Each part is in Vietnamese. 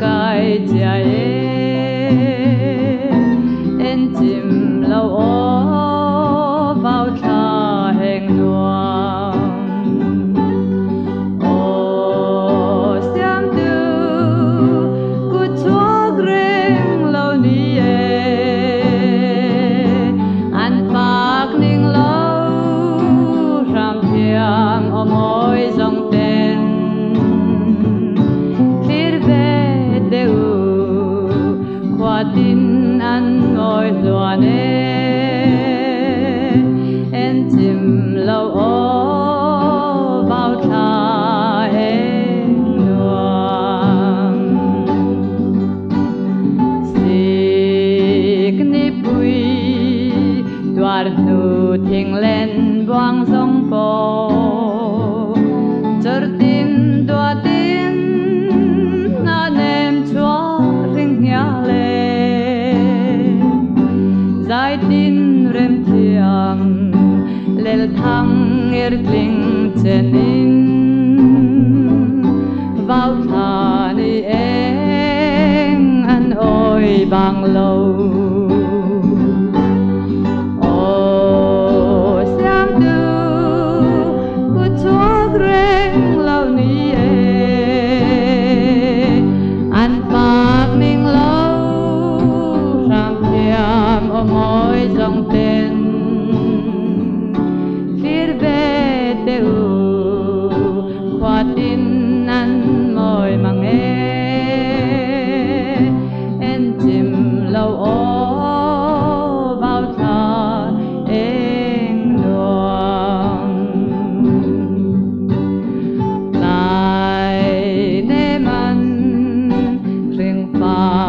kai em en tim lo buang sông po certin dua tin na nem chua ring nya le zai tin rem thiam lel thang er tling chenin vào thà ni em an ôi bằng lâu.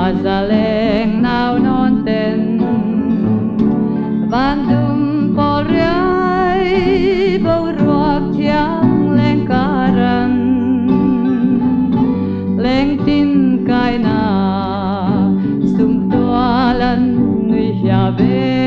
mà ra lên nào non tên van dum po rai bo ruak chiang leng karan leng tin kai na sum toalan nui hia ve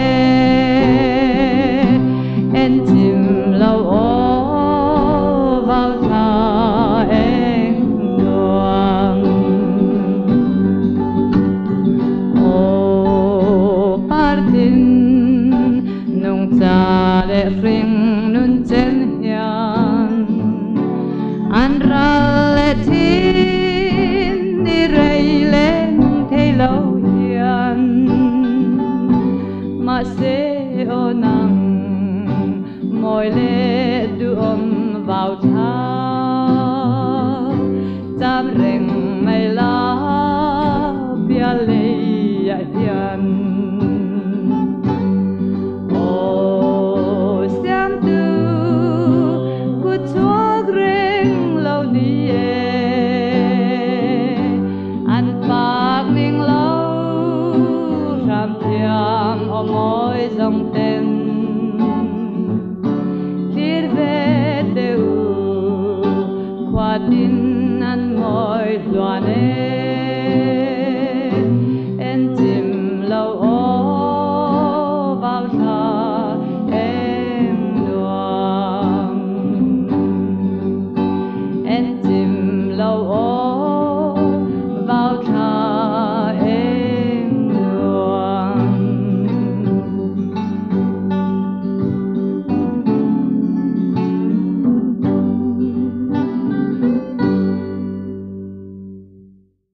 để ring nun chen hiền an ra le tin đi rei le thei lo hian ma se o nang moi le du om vào thang. in